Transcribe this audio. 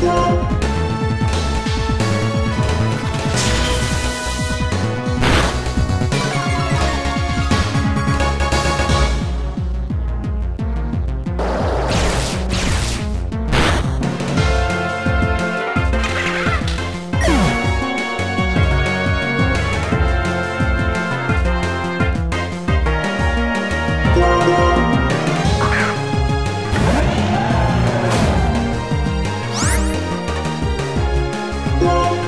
stop Oh.